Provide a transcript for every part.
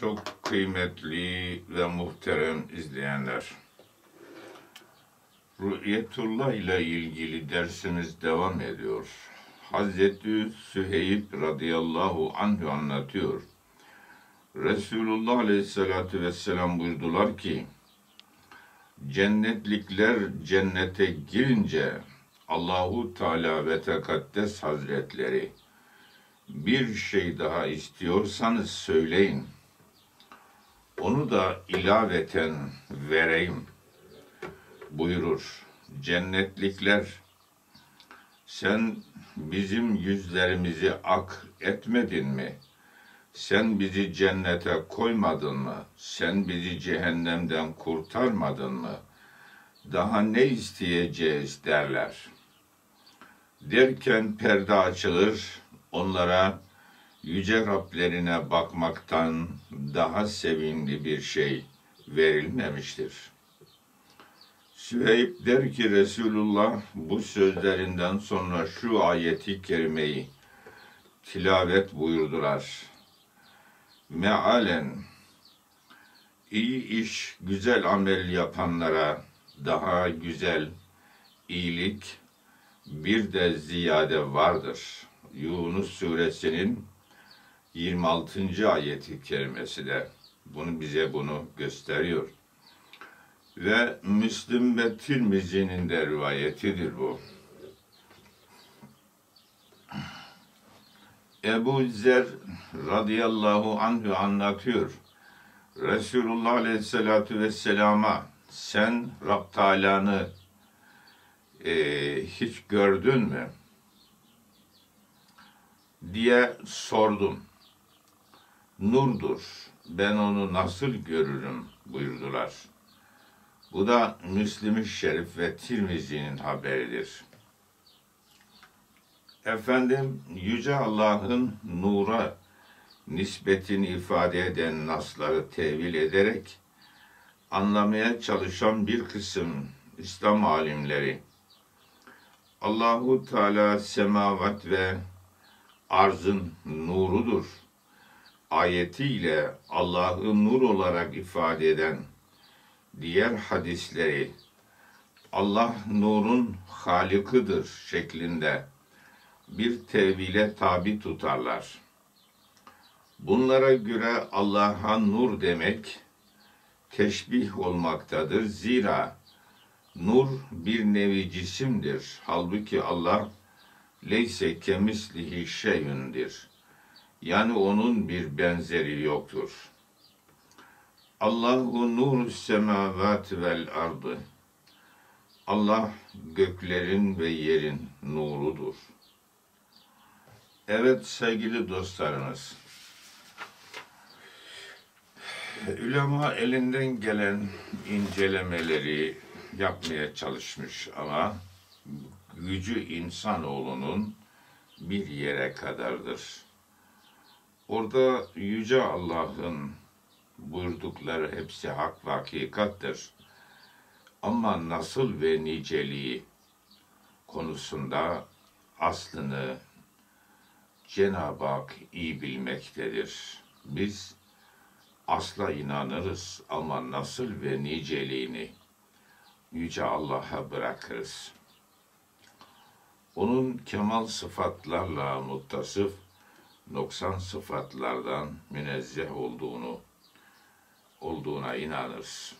Çok kıymetli ve muhterem izleyenler. Rü'yetullah ile ilgili dersimiz devam ediyor. Hazreti Süheyb radıyallahu anhu anlatıyor. Resulullah aleyhissalatü vesselam buyurdular ki, cennetlikler cennete girince Allahu Teala ve Tekaddes Hazretleri bir şey daha istiyorsanız söyleyin. Onu da ilaveten vereyim buyurur. Cennetlikler sen bizim yüzlerimizi ak etmedin mi? Sen bizi cennete koymadın mı? Sen bizi cehennemden kurtarmadın mı? Daha ne isteyeceğiz derler. Derken perde açılır, onlara yüce Rablerine bakmaktan daha sevimli bir şey verilmemiştir. Süheyb der ki Resulullah bu sözlerinden sonra şu ayeti kerimeyi tilavet buyurdular. Mealen iyi iş, güzel amel yapanlara daha güzel iyilik bir de ziyade vardır. Yunus suresinin 26. ayeti kerimesi de bunu bize bunu gösteriyor. Ve Müslim ve Tirmizi'nin de rivayetidir bu. Ebu Zer radıyallahu anhü anlatıyor. Resulullah aleyhissalatü vesselama sen Rab Teala'nı e, hiç gördün mü? diye sordum. Nurdur, ben onu nasıl görürüm buyurdular. Bu da Müslim-i Şerif ve Tirmizi'nin haberidir. Efendim, Yüce Allah'ın nura nispetini ifade eden nasları tevil ederek anlamaya çalışan bir kısım İslam alimleri Allahu Teala semavat ve arzın nurudur. Ayetiyle Allah'ı nur olarak ifade eden diğer hadisleri Allah nurun halikıdır şeklinde bir tevhile tabi tutarlar. Bunlara göre Allah'a nur demek teşbih olmaktadır. Zira nur bir nevi cisimdir. Halbuki Allah leyse kemislihi şeyündir. Yani onun bir benzeri yoktur. Allahu nuru semavat vel ardı. Allah göklerin ve yerin nurudur. Evet sevgili dostlarımız. Ülema elinden gelen incelemeleri yapmaya çalışmış ama gücü insanoğlunun bir yere kadardır. Orada Yüce Allah'ın buyurdukları hepsi hak ve hakikattir. Ama nasıl ve niceliği konusunda aslını Cenab-ı Hak iyi bilmektedir. Biz asla inanırız ama nasıl ve niceliğini Yüce Allah'a bırakırız. Onun kemal sıfatlarla muttasıf, noksan sıfatlardan münezzeh olduğunu olduğuna inanırız.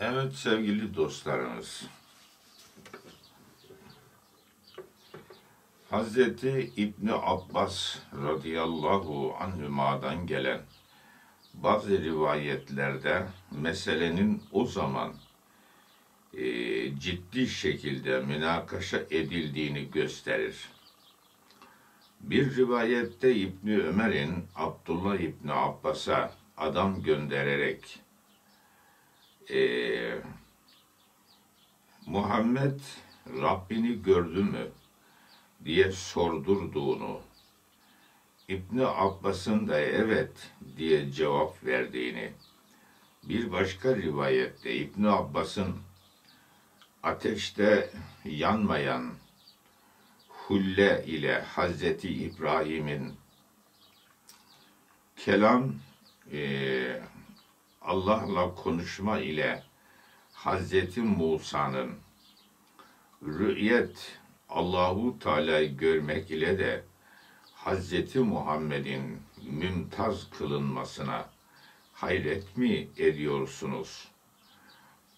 Evet sevgili dostlarımız. Hazreti İbni Abbas radıyallahu anhümadan gelen bazı rivayetlerde meselenin o zaman e, ciddi şekilde münakaşa edildiğini gösterir. Bir rivayette İbni Ömer'in Abdullah İbni Abbas'a adam göndererek e, Muhammed Rabbini gördü mü diye sordurduğunu İbni Abbas'ın da evet diye cevap verdiğini, bir başka rivayette İbni Abbas'ın ateşte yanmayan Hulle ile Hazreti İbrahim'in kelam e, Allah'la konuşma ile Hazreti Musa'nın rü'yet Allahu Teala'yı görmek ile de Hazreti Muhammed'in mümtaz kılınmasına hayret mi ediyorsunuz?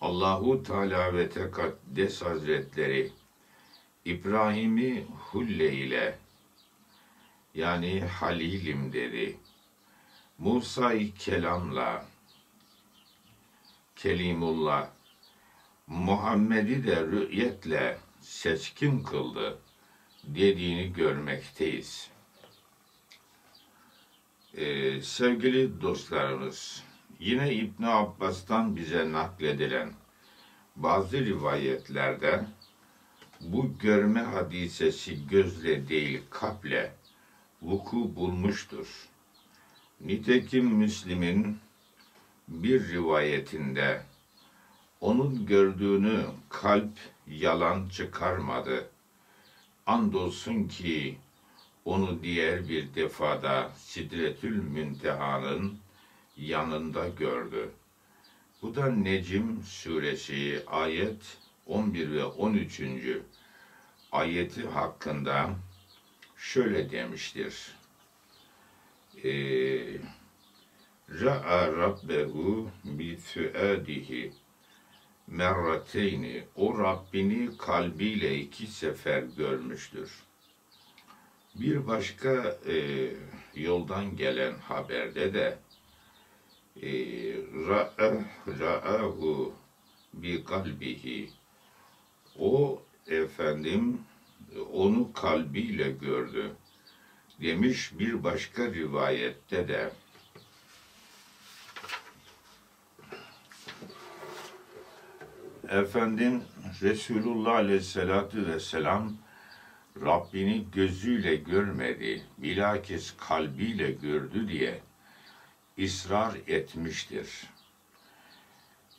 Allahu Teala ve Tekaddes Hazretleri İbrahim'i Hulle ile yani Halilim dedi. Musa'yı kelamla Kelimullah Muhammed'i de rü'yetle seçkin kıldı dediğini görmekteyiz. Ee, sevgili dostlarımız, yine İbn Abbas'tan bize nakledilen bazı rivayetlerde bu görme hadisesi gözle değil kalple vuku bulmuştur. Nitekim Müslim'in bir rivayetinde onun gördüğünü kalp yalan çıkarmadı. Andolsun ki onu diğer bir defada Sidretül Münteha'nın yanında gördü. Bu da Necim suresi ayet 11 ve 13. ayeti hakkında şöyle demiştir. Ee, Ra'a Rabbehu bi füadihi merrateyni. O Rabbini kalbiyle iki sefer görmüştür. Bir başka e, yoldan gelen haberde de ra'ahu bi kalbihi o efendim onu kalbiyle gördü demiş bir başka rivayette de. Efendim Resulullah Aleyhisselatü Vesselam Rabbini gözüyle görmedi, bilakis kalbiyle gördü diye ısrar etmiştir.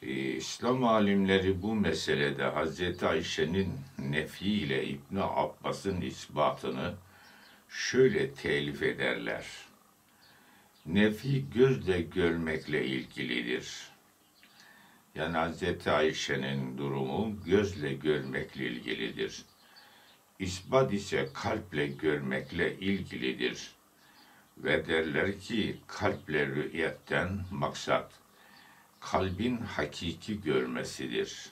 Ee, İslam alimleri bu meselede Hz. Ayşe'nin nefi ile İbn Abbas'ın isbatını şöyle telif ederler. Nefi gözle görmekle ilgilidir. Yani Hz. Ayşe'nin durumu gözle görmekle ilgilidir. İsbat ise kalple görmekle ilgilidir. Ve derler ki kalple rü'yetten maksat kalbin hakiki görmesidir.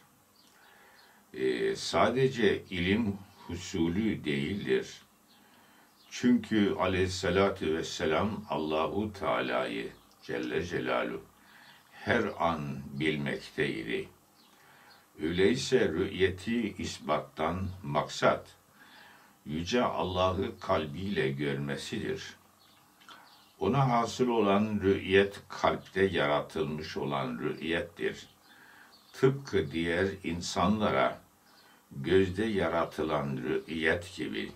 Ee, sadece ilim husulü değildir. Çünkü aleyhissalatü vesselam Allahu Teala'yı Celle Celaluhu her an bilmekteydi. Öyleyse rü'yeti isbattan maksat, Yüce Allah'ı kalbiyle görmesidir. Ona hasıl olan rü'yet kalpte yaratılmış olan rü'yettir. Tıpkı diğer insanlara gözde yaratılan rü'yet gibi.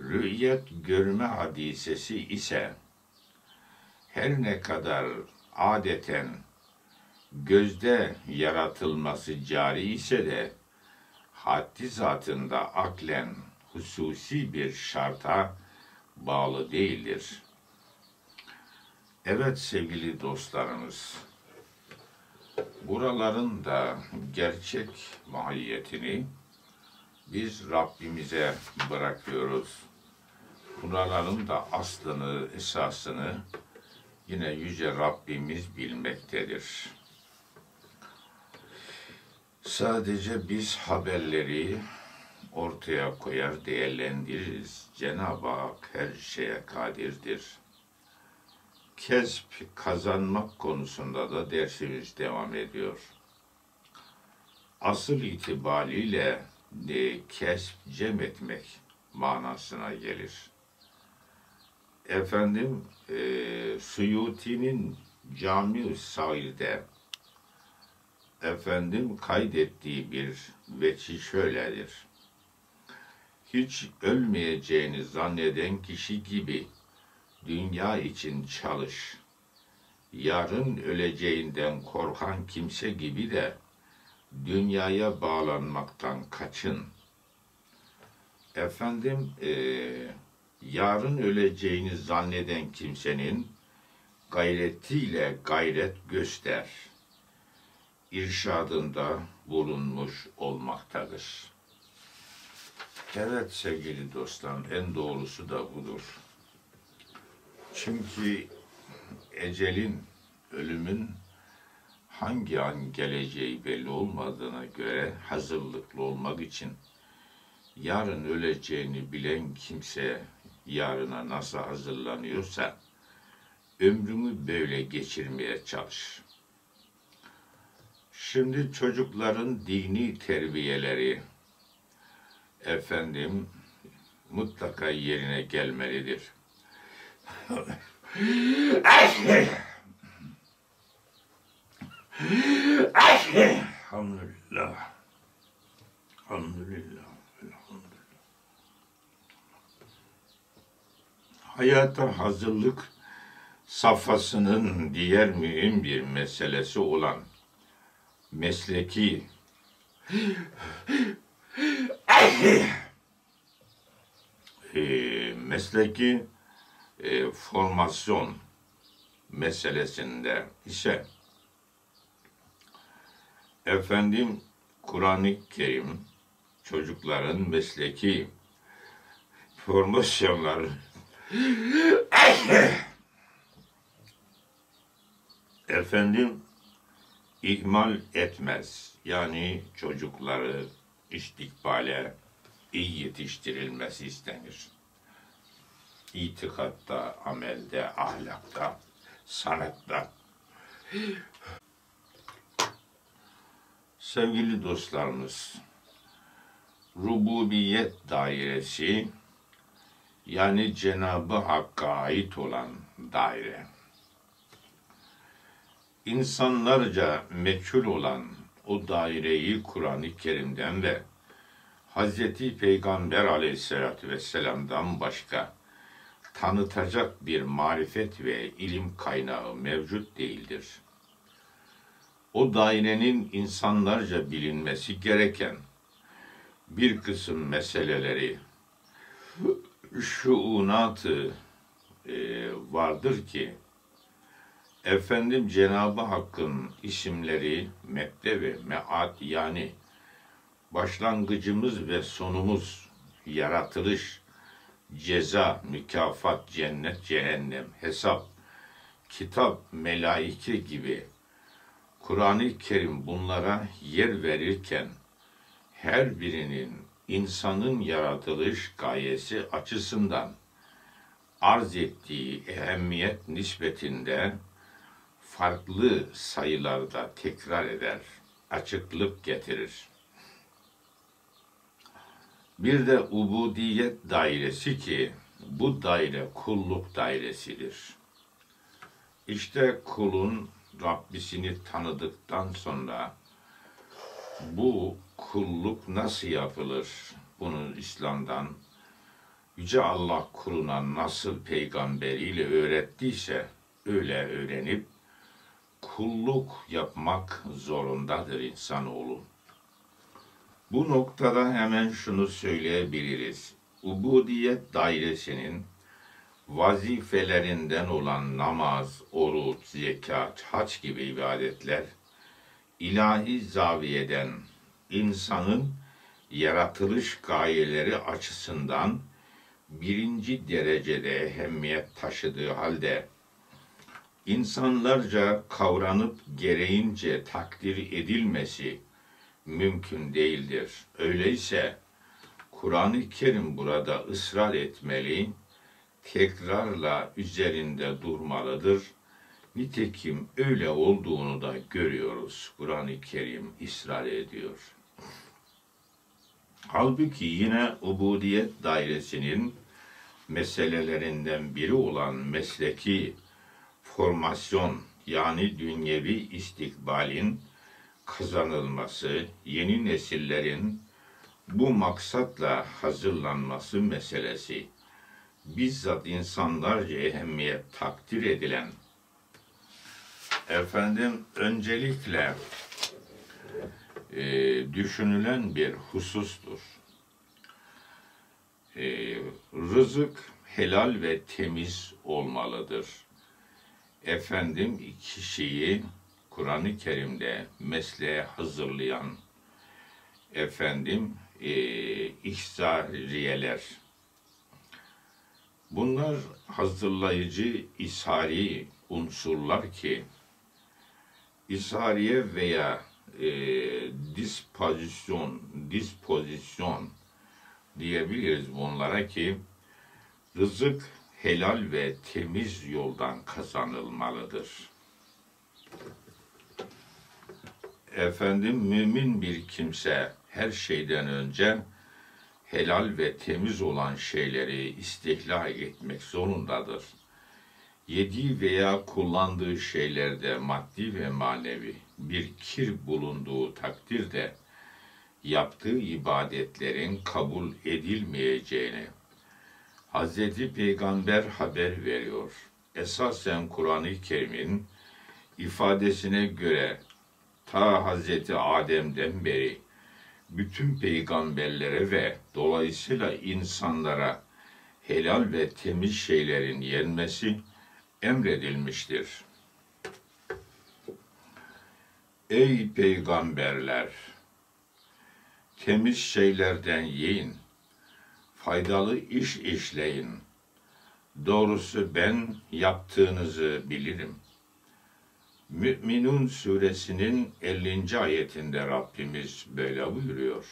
Rü'yet görme hadisesi ise her ne kadar adeten gözde yaratılması cari ise de haddi zatında aklen hususi bir şarta bağlı değildir. Evet sevgili dostlarımız, buraların da gerçek mahiyetini biz Rabbimize bırakıyoruz. Buraların da aslını, esasını yine Yüce Rabbimiz bilmektedir. Sadece biz haberleri ortaya koyar, değerlendiririz. Cenab-ı Hak her şeye kadirdir. Kesp kazanmak konusunda da dersimiz devam ediyor. Asıl itibariyle de kesp cem etmek manasına gelir. Efendim e, Suyuti'nin Cami-ü Sair'de efendim kaydettiği bir veçi şöyledir. Hiç ölmeyeceğini zanneden kişi gibi dünya için çalış. Yarın öleceğinden korkan kimse gibi de dünyaya bağlanmaktan kaçın. efendim eee, yarın öleceğini zanneden kimsenin gayretiyle gayret göster. irşadında bulunmuş olmaktadır. Evet sevgili dostlarım en doğrusu da budur. Çünkü ecelin, ölümün hangi an geleceği belli olmadığına göre hazırlıklı olmak için yarın öleceğini bilen kimse yarına nasıl hazırlanıyorsa ömrümü böyle geçirmeye çalış. Şimdi çocukların dini terbiyeleri efendim mutlaka yerine gelmelidir. Elhamdülillah. Elhamdülillah. Elhamdülillah. Hayata hazırlık safhasının diğer mühim bir meselesi olan mesleki e, mesleki e, formasyon meselesinde ise efendim Kur'an-ı Kerim çocukların mesleki formasyonları efendim ihmal etmez. Yani çocukları istikbale iyi yetiştirilmesi istenir. İtikatta, amelde, ahlakta, sanatta. Sevgili dostlarımız, rububiyet dairesi yani Cenab-ı Hakk'a ait olan daire. İnsanlarca meçhul olan o daireyi Kur'an-ı Kerim'den ve Hazreti Peygamber aleyhissalatü vesselam'dan başka tanıtacak bir marifet ve ilim kaynağı mevcut değildir. O dairenin insanlarca bilinmesi gereken bir kısım meseleleri şuunatı e, vardır ki efendim Cenabı Hakk'ın isimleri mebde ve meat yani başlangıcımız ve sonumuz yaratılış, ceza, mükafat, cennet, cehennem, hesap, kitap, melaike gibi Kur'an-ı Kerim bunlara yer verirken her birinin insanın yaratılış gayesi açısından arz ettiği ehemmiyet nispetinde farklı sayılarda tekrar eder, açıklık getirir. Bir de ubudiyet dairesi ki bu daire kulluk dairesidir. İşte kulun Rabbisini tanıdıktan sonra bu kulluk nasıl yapılır? Bunu İslam'dan Yüce Allah kuluna nasıl peygamberiyle öğrettiyse öyle öğrenip kulluk yapmak zorundadır insanoğlu. Bu noktada hemen şunu söyleyebiliriz. Ubudiyet dairesinin vazifelerinden olan namaz, oruç, zekat, haç gibi ibadetler ilahi zaviyeden insanın yaratılış gayeleri açısından birinci derecede ehemmiyet taşıdığı halde insanlarca kavranıp gereğince takdir edilmesi mümkün değildir. Öyleyse Kur'an-ı Kerim burada ısrar etmeli, tekrarla üzerinde durmalıdır. Nitekim öyle olduğunu da görüyoruz. Kur'an-ı Kerim ısrar ediyor. Halbuki yine ubudiyet dairesinin meselelerinden biri olan mesleki formasyon yani dünyevi istikbalin kazanılması, yeni nesillerin bu maksatla hazırlanması meselesi bizzat insanlarca ehemmiyet takdir edilen efendim öncelikle e, düşünülen bir husustur. e, rızık helal ve temiz olmalıdır. Efendim kişiyi Kur'an-ı Kerim'de mesleğe hazırlayan efendim e, ihzariyeler. Bunlar hazırlayıcı ishari unsurlar ki ishariye veya e, dispozisyon, dispozisyon diyebiliriz bunlara ki rızık helal ve temiz yoldan kazanılmalıdır. Efendim mümin bir kimse her şeyden önce helal ve temiz olan şeyleri istihla etmek zorundadır. Yediği veya kullandığı şeylerde maddi ve manevi bir kir bulunduğu takdirde yaptığı ibadetlerin kabul edilmeyeceğini Hz. Peygamber haber veriyor. Esasen Kur'an-ı Kerim'in ifadesine göre ta Hz. Adem'den beri bütün peygamberlere ve dolayısıyla insanlara helal ve temiz şeylerin yenmesi emredilmiştir. Ey peygamberler! Temiz şeylerden yiyin, faydalı iş işleyin. Doğrusu ben yaptığınızı bilirim. Mü'minun suresinin 50. ayetinde Rabbimiz böyle buyuruyor.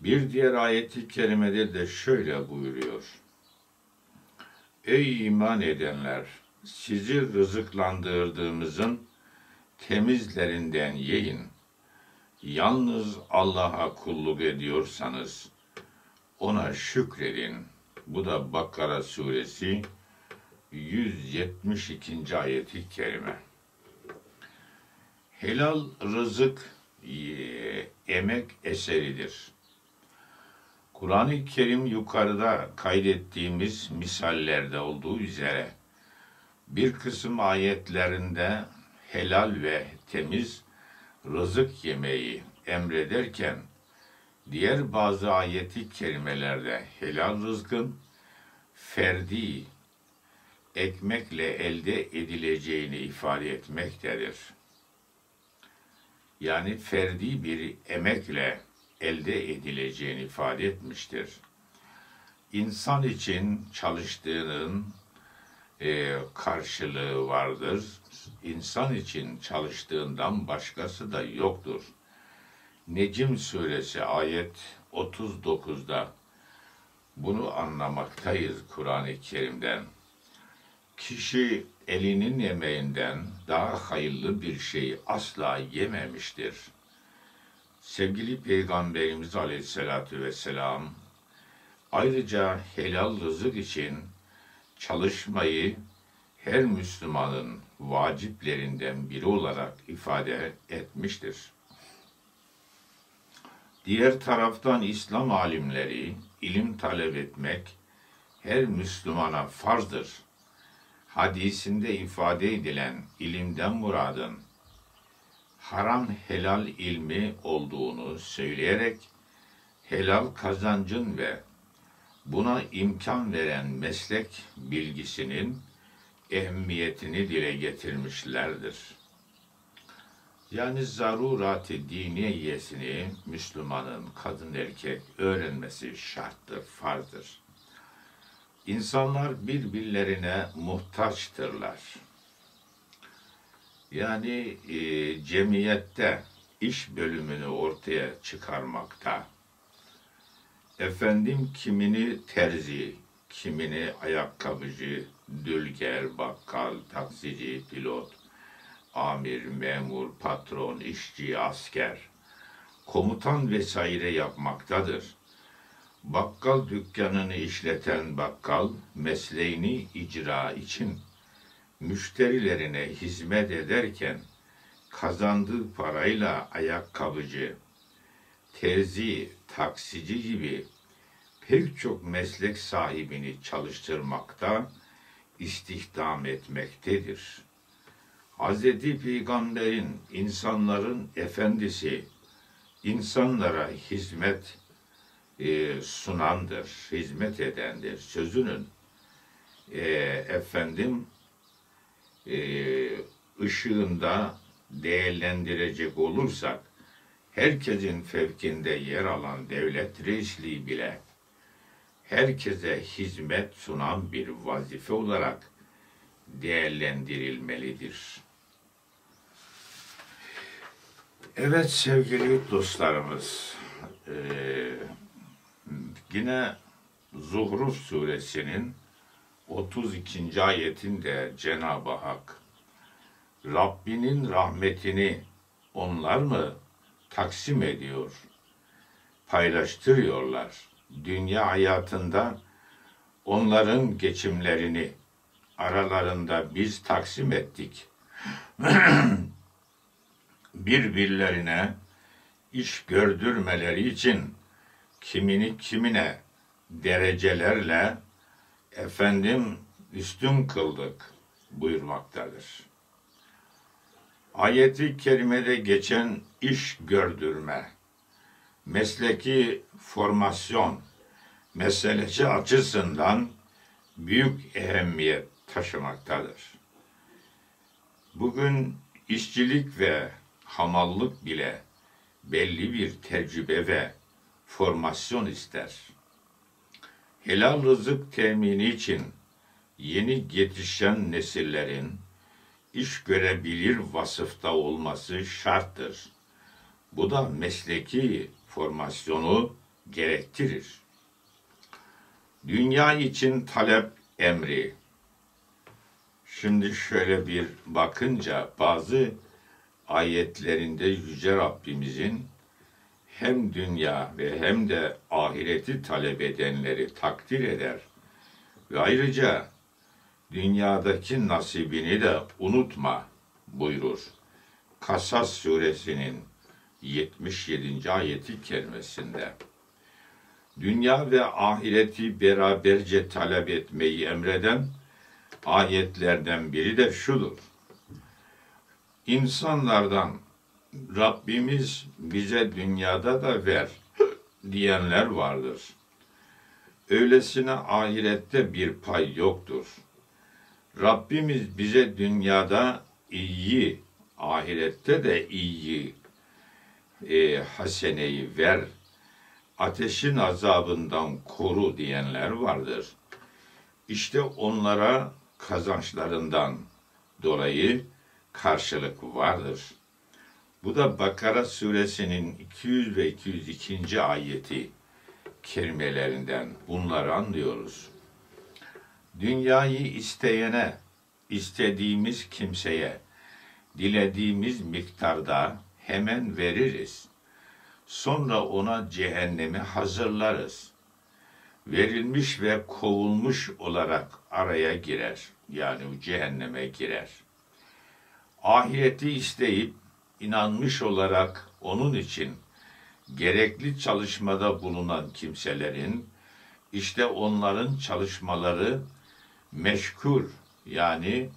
Bir diğer ayeti kerimede de şöyle buyuruyor. Ey iman edenler! Sizi rızıklandırdığımızın temizlerinden yiyin. Yalnız Allah'a kulluk ediyorsanız ona şükredin. Bu da Bakara suresi 172. ayeti kerime. Helal rızık emek eseridir. Kur'an-ı Kerim yukarıda kaydettiğimiz misallerde olduğu üzere bir kısım ayetlerinde helal ve temiz rızık yemeği emrederken diğer bazı ayeti kerimelerde helal rızkın ferdi ekmekle elde edileceğini ifade etmektedir. Yani ferdi bir emekle elde edileceğini ifade etmiştir. İnsan için çalıştığının e, karşılığı vardır. İnsan için çalıştığından başkası da yoktur. Necim suresi ayet 39'da bunu anlamaktayız Kur'an-ı Kerim'den. Kişi elinin emeğinden daha hayırlı bir şey asla yememiştir. Sevgili Peygamberimiz Aleyhisselatü Vesselam ayrıca helal rızık için çalışmayı her Müslümanın vaciplerinden biri olarak ifade etmiştir. Diğer taraftan İslam alimleri ilim talep etmek her Müslümana farzdır. Hadisinde ifade edilen ilimden muradın haram helal ilmi olduğunu söyleyerek helal kazancın ve buna imkan veren meslek bilgisinin ehemmiyetini dile getirmişlerdir. Yani zarurati diniyesini Müslümanın kadın erkek öğrenmesi şarttır, farzdır. İnsanlar birbirlerine muhtaçtırlar. Yani e, cemiyette iş bölümünü ortaya çıkarmakta. Efendim kimini terzi, kimini ayakkabıcı, dülger, bakkal, taksici, pilot, amir, memur, patron, işçi, asker, komutan vesaire yapmaktadır. Bakkal dükkanını işleten bakkal mesleğini icra için müşterilerine hizmet ederken kazandığı parayla ayakkabıcı, terzi, taksici gibi pek çok meslek sahibini çalıştırmakta, istihdam etmektedir. Hz. E, sunandır, hizmet edendir. Sözünün e, efendim e, ışığında değerlendirecek olursak herkesin fevkinde yer alan devlet reisliği bile herkese hizmet sunan bir vazife olarak değerlendirilmelidir. Evet sevgili dostlarımız, ee, yine Zuhruf suresinin 32. ayetinde Cenab-ı Hak Rabbinin rahmetini onlar mı taksim ediyor, paylaştırıyorlar? Dünya hayatında onların geçimlerini aralarında biz taksim ettik. Birbirlerine iş gördürmeleri için kimini kimine derecelerle efendim üstün kıldık buyurmaktadır. Ayeti kerimede geçen iş gördürme, mesleki formasyon meselesi açısından büyük ehemmiyet taşımaktadır. Bugün işçilik ve hamallık bile belli bir tecrübe ve formasyon ister. Helal rızık temini için yeni yetişen nesillerin iş görebilir vasıfta olması şarttır. Bu da mesleki formasyonu gerektirir. Dünya için talep emri. Şimdi şöyle bir bakınca bazı ayetlerinde Yüce Rabbimizin hem dünya ve hem de ahireti talep edenleri takdir eder ve ayrıca dünyadaki nasibini de unutma buyurur. Kasas suresinin 77. ayeti kerimesinde. Dünya ve ahireti beraberce talep etmeyi emreden ayetlerden biri de şudur. İnsanlardan Rabbimiz bize dünyada da ver diyenler vardır. Öylesine ahirette bir pay yoktur. Rabbimiz bize dünyada iyi, ahirette de iyi e, haseneyi ver, ateşin azabından koru diyenler vardır. İşte onlara kazançlarından dolayı karşılık vardır. Bu da Bakara suresinin 200 ve 202. ayeti kelimelerinden bunları anlıyoruz. Dünyayı isteyene, istediğimiz kimseye, dilediğimiz miktarda hemen veririz. Sonra ona cehennemi hazırlarız. Verilmiş ve kovulmuş olarak araya girer. Yani cehenneme girer. Ahireti isteyip inanmış olarak onun için gerekli çalışmada bulunan kimselerin işte onların çalışmaları meşkur yani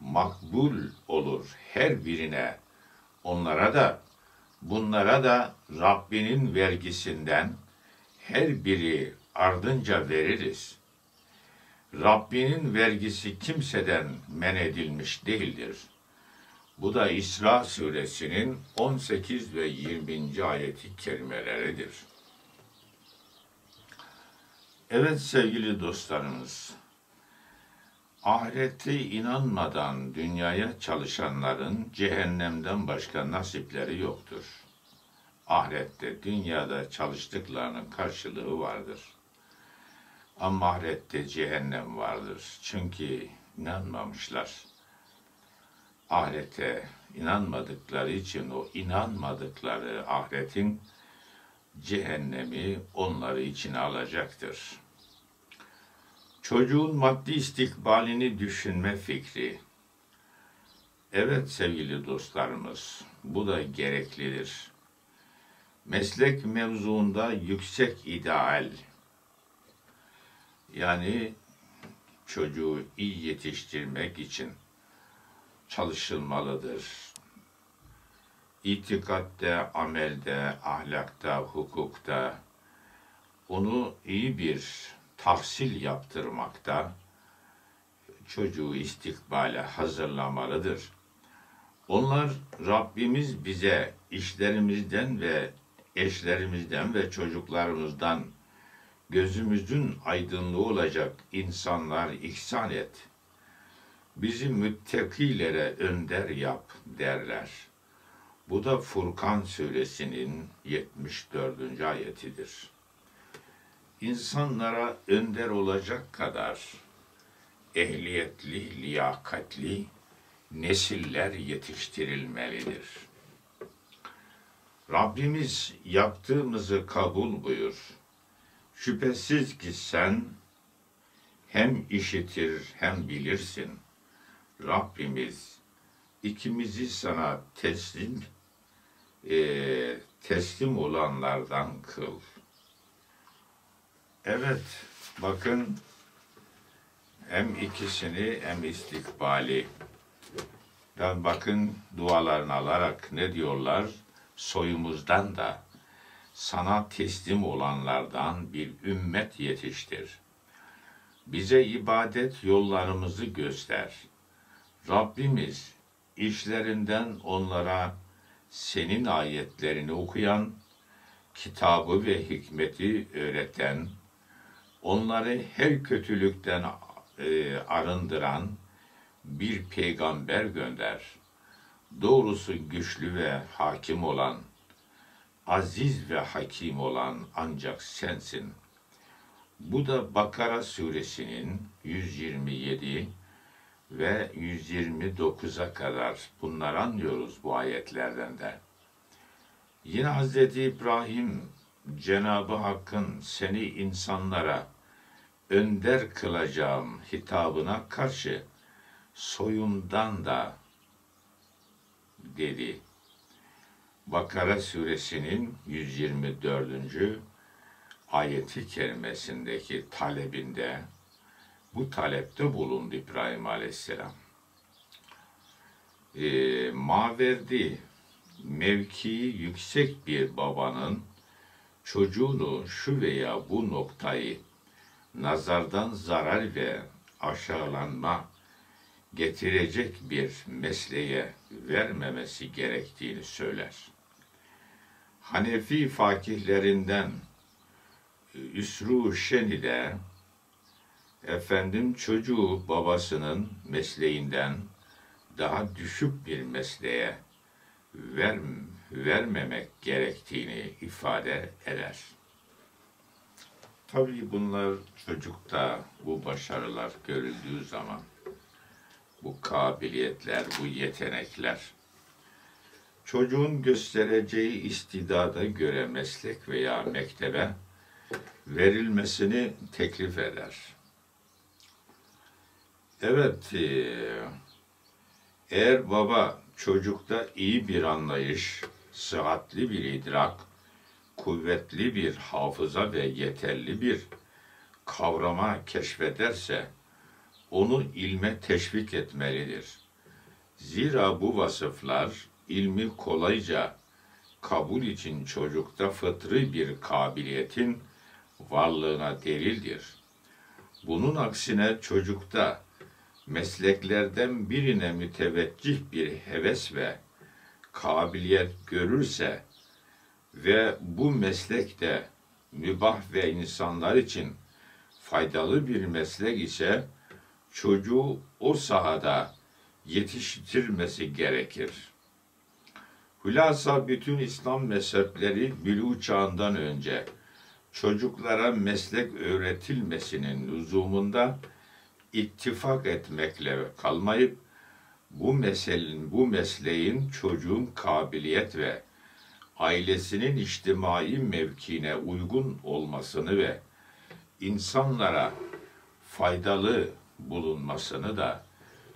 makbul olur her birine. Onlara da bunlara da Rabbinin vergisinden her biri ardınca veririz. Rabbinin vergisi kimseden men edilmiş değildir.'' Bu da İsra suresinin 18 ve 20. ayeti kerimeleridir. Evet sevgili dostlarımız, ahirette inanmadan dünyaya çalışanların cehennemden başka nasipleri yoktur. Ahirette dünyada çalıştıklarının karşılığı vardır. Ama ahirette cehennem vardır. Çünkü inanmamışlar ahirete inanmadıkları için o inanmadıkları ahiretin cehennemi onları içine alacaktır. Çocuğun maddi istikbalini düşünme fikri. Evet sevgili dostlarımız, bu da gereklidir. Meslek mevzuunda yüksek ideal, yani çocuğu iyi yetiştirmek için çalışılmalıdır. İtikatte, amelde, ahlakta, hukukta, onu iyi bir tahsil yaptırmakta, çocuğu istikbale hazırlamalıdır. Onlar Rabbimiz bize işlerimizden ve eşlerimizden ve çocuklarımızdan gözümüzün aydınlığı olacak insanlar ihsan et. Bizi müttakilere önder yap derler. Bu da Furkan suresinin 74. ayetidir. İnsanlara önder olacak kadar ehliyetli, liyakatli nesiller yetiştirilmelidir. Rabbimiz yaptığımızı kabul buyur. Şüphesiz ki sen hem işitir hem bilirsin. Rabbimiz ikimizi sana teslim e, teslim olanlardan kıl. Evet, bakın hem ikisini hem istikbali. Yani bakın dualarını alarak ne diyorlar? Soyumuzdan da sana teslim olanlardan bir ümmet yetiştir. Bize ibadet yollarımızı göster. Rabbimiz işlerinden onlara senin ayetlerini okuyan, kitabı ve hikmeti öğreten, onları her kötülükten e, arındıran bir peygamber gönder. Doğrusu güçlü ve hakim olan, aziz ve hakim olan ancak sensin. Bu da Bakara suresinin 127 ve 129'a kadar bunları anlıyoruz bu ayetlerden de. Yine Hz. İbrahim Cenabı Hakk'ın seni insanlara önder kılacağım hitabına karşı soyundan da dedi. Bakara suresinin 124. ayeti kerimesindeki talebinde bu talepte bulundu İbrahim Aleyhisselam. E, Maverdi mevkii yüksek bir babanın çocuğunu şu veya bu noktayı nazardan zarar ve aşağılanma getirecek bir mesleğe vermemesi gerektiğini söyler. Hanefi fakihlerinden Üsru Şeni'de efendim çocuğu babasının mesleğinden daha düşük bir mesleğe ver, vermemek gerektiğini ifade eder. Tabii bunlar çocukta bu başarılar görüldüğü zaman bu kabiliyetler, bu yetenekler çocuğun göstereceği istidada göre meslek veya mektebe verilmesini teklif eder. Evet, e, eğer baba çocukta iyi bir anlayış, sıhhatli bir idrak, kuvvetli bir hafıza ve yeterli bir kavrama keşfederse, onu ilme teşvik etmelidir. Zira bu vasıflar ilmi kolayca kabul için çocukta fıtri bir kabiliyetin varlığına delildir. Bunun aksine çocukta mesleklerden birine müteveccih bir heves ve kabiliyet görürse ve bu meslekte mübah ve insanlar için faydalı bir meslek ise çocuğu o sahada yetiştirmesi gerekir. Hülasa bütün İslam mezhepleri bülü çağından önce çocuklara meslek öğretilmesinin lüzumunda ittifak etmekle kalmayıp bu meselenin, bu mesleğin çocuğun kabiliyet ve ailesinin içtimai mevkine uygun olmasını ve insanlara faydalı bulunmasını da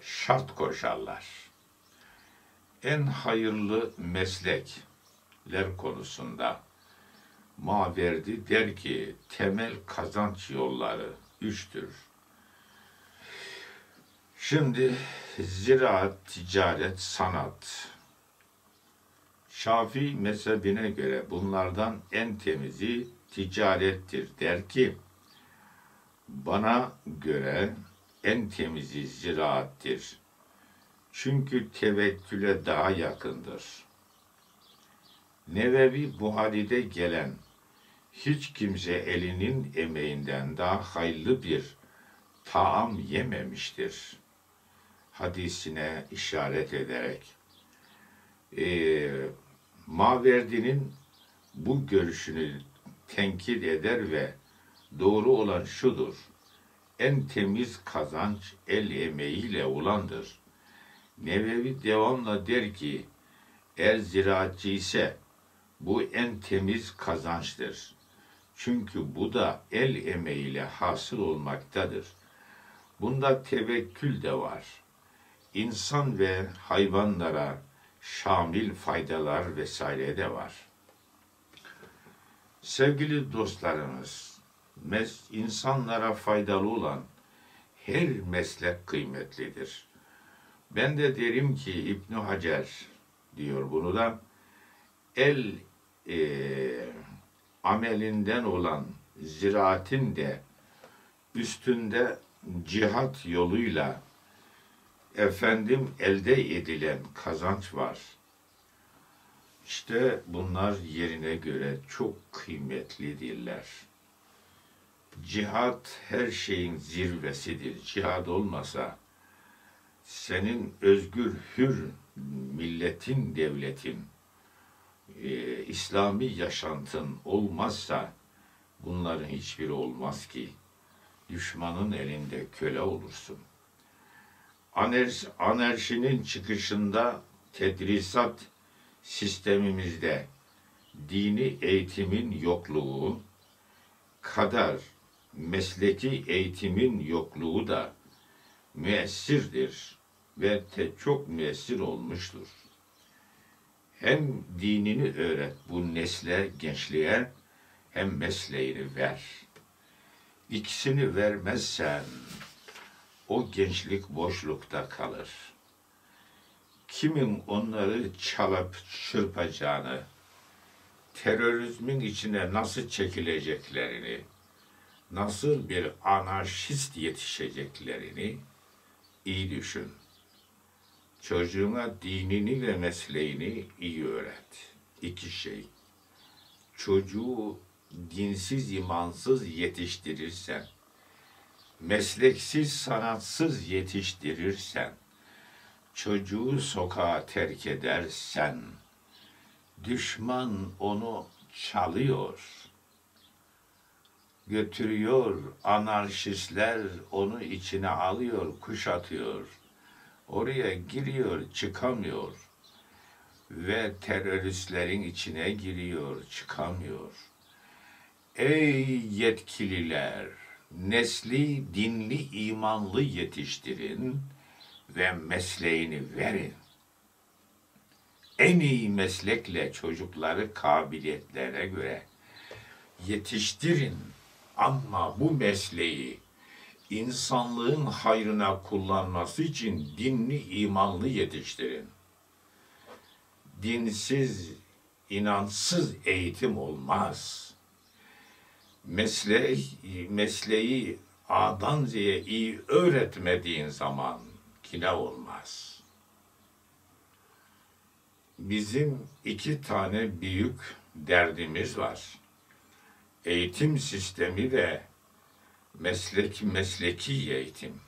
şart koşarlar. En hayırlı meslekler konusunda Maverdi der ki temel kazanç yolları üçtür. Şimdi ziraat, ticaret, sanat. Şafii mezhebine göre bunlardan en temizi ticarettir der ki, bana göre en temizi ziraattir. Çünkü tevekküle daha yakındır. Nevevi Buhari'de gelen hiç kimse elinin emeğinden daha hayırlı bir taam yememiştir. Hadisine işaret ederek. E, Maverdi'nin bu görüşünü tenkit eder ve doğru olan şudur. En temiz kazanç el emeğiyle olandır. Nevevi devamla der ki, eğer ziraatçı ise bu en temiz kazançtır. Çünkü bu da el emeğiyle hasıl olmaktadır. Bunda tevekkül de var. İnsan ve hayvanlara şamil faydalar vesaire de var. Sevgili dostlarımız, insanlara faydalı olan her meslek kıymetlidir. Ben de derim ki İbn Hacer diyor bunu da el e, amelinden olan ziraatin de üstünde cihat yoluyla efendim elde edilen kazanç var. İşte bunlar yerine göre çok kıymetlidirler. Cihat her şeyin zirvesidir. Cihad olmasa senin özgür, hür milletin, devletin, e, İslami yaşantın olmazsa bunların hiçbiri olmaz ki düşmanın elinde köle olursun. Anarşinin çıkışında tedrisat sistemimizde dini eğitimin yokluğu kadar mesleki eğitimin yokluğu da müessirdir ve te çok müessir olmuştur. Hem dinini öğret bu nesle, gençliğe hem mesleğini ver. İkisini vermezsen o gençlik boşlukta kalır. Kimin onları çalıp çırpacağını, terörizmin içine nasıl çekileceklerini, nasıl bir anarşist yetişeceklerini iyi düşün. Çocuğuna dinini ve mesleğini iyi öğret. İki şey. Çocuğu dinsiz, imansız yetiştirirsen, mesleksiz, sanatsız yetiştirirsen, çocuğu sokağa terk edersen, düşman onu çalıyor, götürüyor, anarşistler onu içine alıyor, kuşatıyor, oraya giriyor, çıkamıyor ve teröristlerin içine giriyor, çıkamıyor. Ey yetkililer! Nesli dinli imanlı yetiştirin ve mesleğini verin. En iyi meslekle çocukları kabiliyetlere göre yetiştirin ama bu mesleği insanlığın hayrına kullanması için dinli imanlı yetiştirin. Dinsiz, inansız eğitim olmaz.'' Mesleği, mesleği A'dan Z'ye iyi öğretmediğin zaman kine olmaz. Bizim iki tane büyük derdimiz var. Eğitim sistemi ve meslek mesleki eğitim.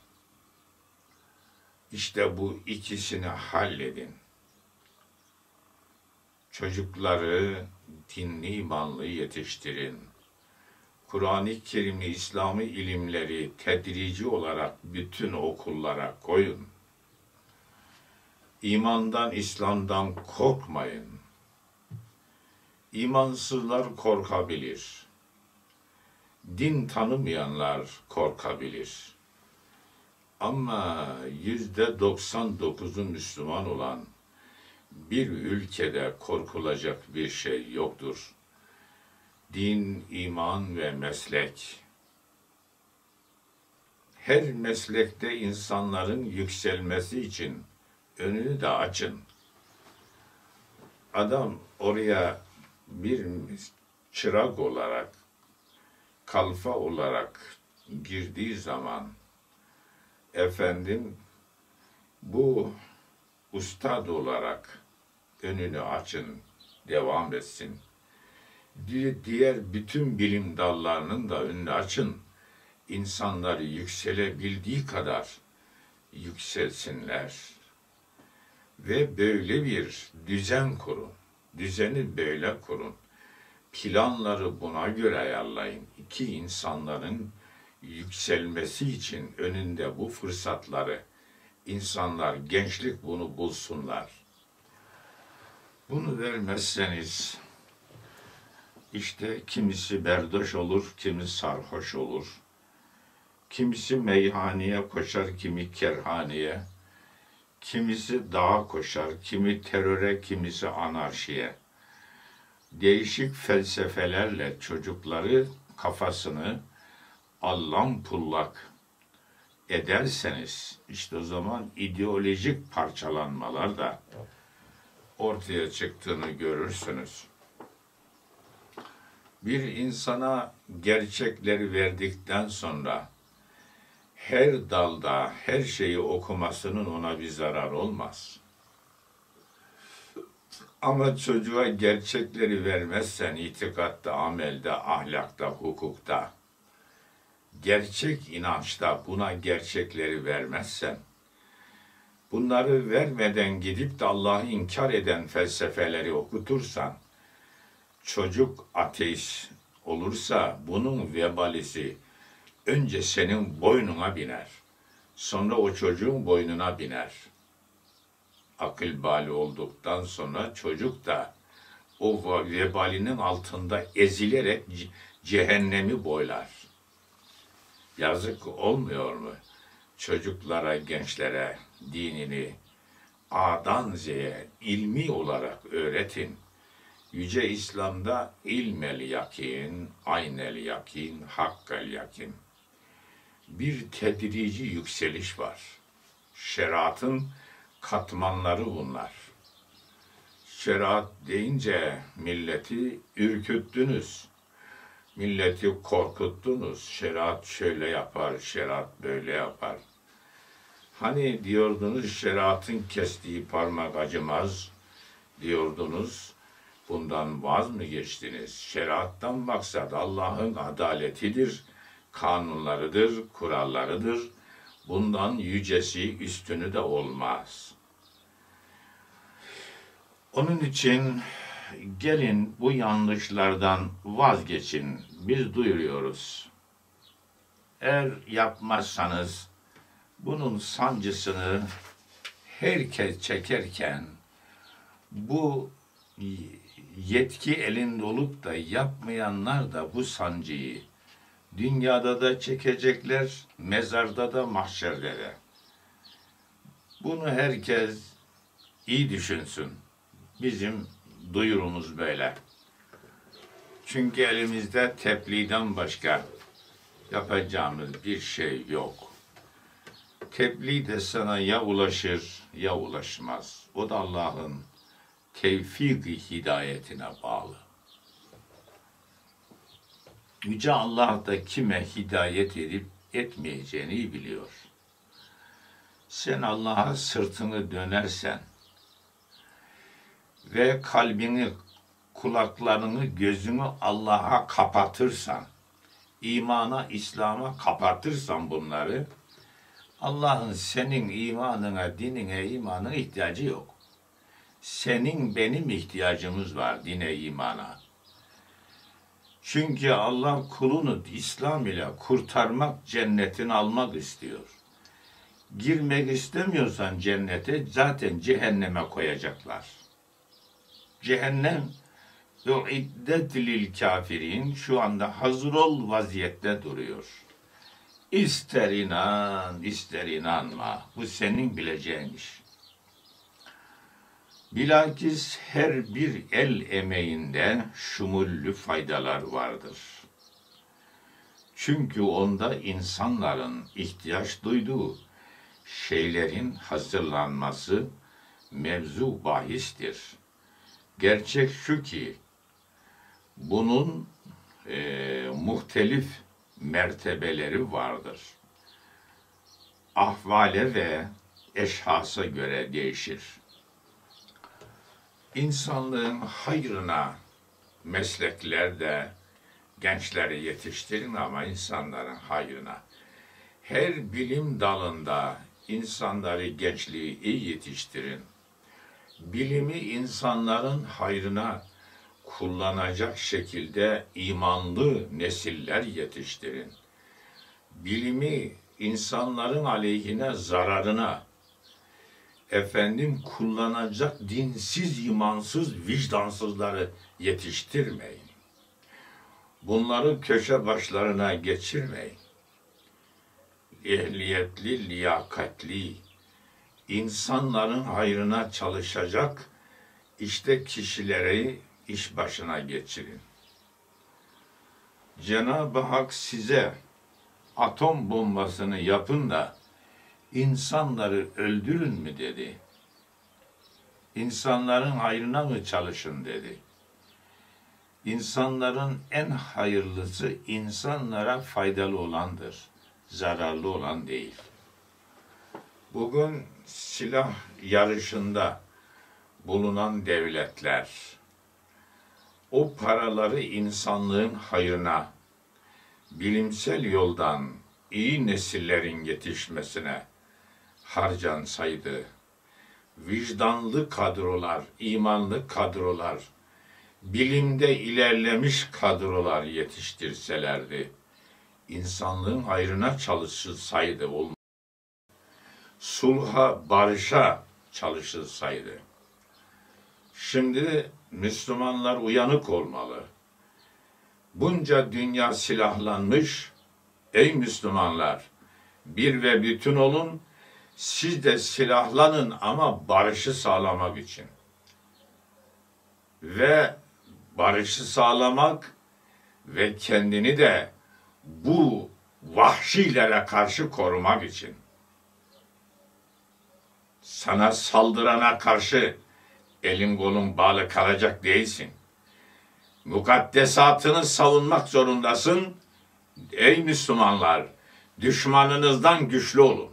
İşte bu ikisini halledin. Çocukları dinli imanlı yetiştirin Kur'an-ı Kerim'i, İslami ilimleri tedrici olarak bütün okullara koyun. İmandan, İslam'dan korkmayın. İmansızlar korkabilir. Din tanımayanlar korkabilir. Ama yüzde 99'u Müslüman olan bir ülkede korkulacak bir şey yoktur din, iman ve meslek. Her meslekte insanların yükselmesi için önünü de açın. Adam oraya bir çırak olarak kalfa olarak girdiği zaman efendim bu ustad olarak önünü açın, devam etsin. Diğer bütün bilim dallarının da önünü açın. İnsanları yükselebildiği kadar yükselsinler. Ve böyle bir düzen kurun. Düzeni böyle kurun. Planları buna göre ayarlayın. İki insanların yükselmesi için önünde bu fırsatları insanlar, gençlik bunu bulsunlar. Bunu vermezseniz işte kimisi berdoş olur, kimi sarhoş olur. Kimisi meyhaneye koşar, kimi kerhaneye. Kimisi dağa koşar, kimi teröre, kimisi anarşiye. Değişik felsefelerle çocukları kafasını allam pullak ederseniz işte o zaman ideolojik parçalanmalar da ortaya çıktığını görürsünüz. Bir insana gerçekleri verdikten sonra her dalda her şeyi okumasının ona bir zarar olmaz. Ama çocuğa gerçekleri vermezsen itikatta, amelde, ahlakta, hukukta, gerçek inançta buna gerçekleri vermezsen, bunları vermeden gidip de Allah'ı inkar eden felsefeleri okutursan, çocuk ateist olursa bunun vebalisi önce senin boynuna biner. Sonra o çocuğun boynuna biner. Akıl bali olduktan sonra çocuk da o vebalinin altında ezilerek cehennemi boylar. Yazık olmuyor mu? Çocuklara, gençlere dinini A'dan Z'ye ilmi olarak öğretin. Yüce İslam'da ilmel yakin, aynel yakin, hakkel yakin. Bir tedrici yükseliş var. Şeriatın katmanları bunlar. Şeriat deyince milleti ürküttünüz. Milleti korkuttunuz. Şeriat şöyle yapar, şeriat böyle yapar. Hani diyordunuz şeriatın kestiği parmak acımaz diyordunuz. Bundan vaz mı geçtiniz? Şeriattan maksat Allah'ın adaletidir, kanunlarıdır, kurallarıdır. Bundan yücesi, üstünü de olmaz. Onun için gelin bu yanlışlardan vazgeçin. Biz duyuruyoruz. Eğer yapmazsanız bunun sancısını herkes çekerken bu yetki elinde olup da yapmayanlar da bu sancıyı dünyada da çekecekler, mezarda da mahşerde de. Bunu herkes iyi düşünsün. Bizim duyurumuz böyle. Çünkü elimizde tebliğden başka yapacağımız bir şey yok. Tebliğ de sana ya ulaşır ya ulaşmaz. O da Allah'ın tevfik hidayetine bağlı. Yüce Allah da kime hidayet edip etmeyeceğini biliyor. Sen Allah'a sırtını dönersen ve kalbini, kulaklarını, gözünü Allah'a kapatırsan, imana, İslam'a kapatırsan bunları, Allah'ın senin imanına, dinine, imanına ihtiyacı yok. Senin benim ihtiyacımız var dine, imana. Çünkü Allah kulunu İslam ile kurtarmak, cennetini almak istiyor. Girmek istemiyorsan cennete zaten cehenneme koyacaklar. Cehennem iddet lil kafirin şu anda hazır ol vaziyette duruyor. İster inan, ister inanma. Bu senin bileceğin iş. Bilakis her bir el emeğinde şumullü faydalar vardır. Çünkü onda insanların ihtiyaç duyduğu şeylerin hazırlanması mevzu bahistir. Gerçek şu ki bunun e, muhtelif mertebeleri vardır. Ahvale ve eşhasa göre değişir. İnsanlığın hayrına mesleklerde gençleri yetiştirin ama insanların hayrına. Her bilim dalında insanları gençliği iyi yetiştirin. Bilimi insanların hayrına kullanacak şekilde imanlı nesiller yetiştirin. Bilimi insanların aleyhine zararına efendim kullanacak dinsiz, imansız, vicdansızları yetiştirmeyin. Bunları köşe başlarına geçirmeyin. Ehliyetli, liyakatli, insanların hayrına çalışacak işte kişileri iş başına geçirin. Cenab-ı Hak size atom bombasını yapın da insanları öldürün mü dedi. İnsanların hayrına mı çalışın dedi. İnsanların en hayırlısı insanlara faydalı olandır. Zararlı olan değil. Bugün silah yarışında bulunan devletler o paraları insanlığın hayrına, bilimsel yoldan iyi nesillerin yetişmesine harcansaydı, vicdanlı kadrolar, imanlı kadrolar, bilimde ilerlemiş kadrolar yetiştirselerdi, insanlığın hayrına çalışılsaydı, sulha, barışa çalışılsaydı. Şimdi Müslümanlar uyanık olmalı. Bunca dünya silahlanmış, ey Müslümanlar, bir ve bütün olun, siz de silahlanın ama barışı sağlamak için. Ve barışı sağlamak ve kendini de bu vahşilere karşı korumak için. Sana saldırana karşı elin kolun bağlı kalacak değilsin. Mukaddesatını savunmak zorundasın. Ey Müslümanlar, düşmanınızdan güçlü olun.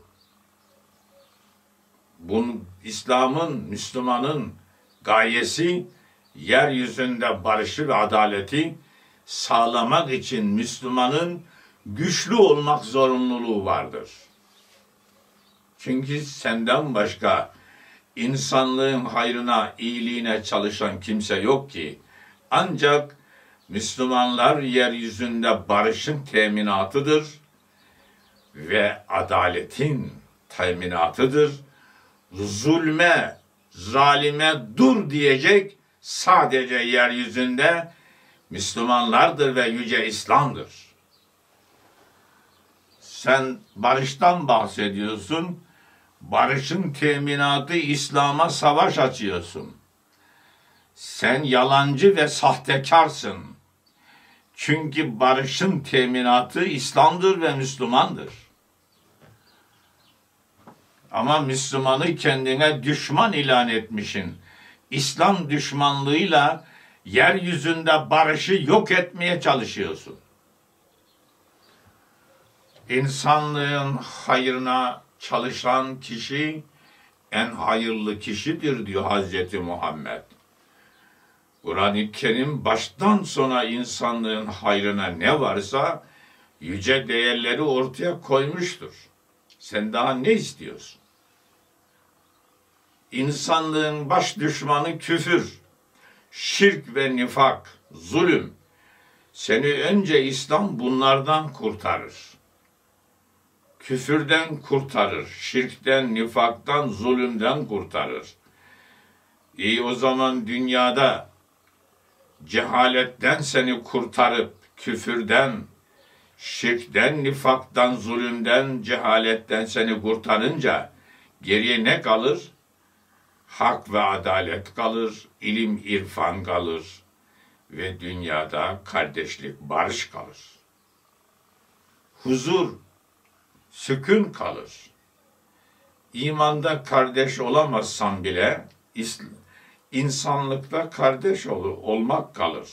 Bunun İslam'ın, Müslüman'ın gayesi yeryüzünde barışı ve adaleti sağlamak için Müslümanın güçlü olmak zorunluluğu vardır. Çünkü senden başka insanlığın hayrına, iyiliğine çalışan kimse yok ki. Ancak Müslümanlar yeryüzünde barışın teminatıdır ve adaletin teminatıdır. Zulme, zalime dur diyecek sadece yeryüzünde Müslümanlardır ve yüce İslam'dır. Sen barıştan bahsediyorsun barışın teminatı İslam'a savaş açıyorsun. Sen yalancı ve sahtekarsın. Çünkü barışın teminatı İslam'dır ve Müslümandır. Ama Müslümanı kendine düşman ilan etmişin. İslam düşmanlığıyla yeryüzünde barışı yok etmeye çalışıyorsun. İnsanlığın hayrına çalışan kişi en hayırlı kişidir diyor Hazreti Muhammed. Kur'an-ı Kerim baştan sona insanlığın hayrına ne varsa yüce değerleri ortaya koymuştur. Sen daha ne istiyorsun? İnsanlığın baş düşmanı küfür, şirk ve nifak, zulüm. Seni önce İslam bunlardan kurtarır küfürden kurtarır, şirkten, nifaktan, zulümden kurtarır. İyi o zaman dünyada cehaletten seni kurtarıp küfürden, şirkten, nifaktan, zulümden, cehaletten seni kurtarınca geriye ne kalır? Hak ve adalet kalır, ilim, irfan kalır ve dünyada kardeşlik, barış kalır. Huzur, sükun kalır. İmanda kardeş olamazsan bile insanlıkta kardeş olur, olmak kalır.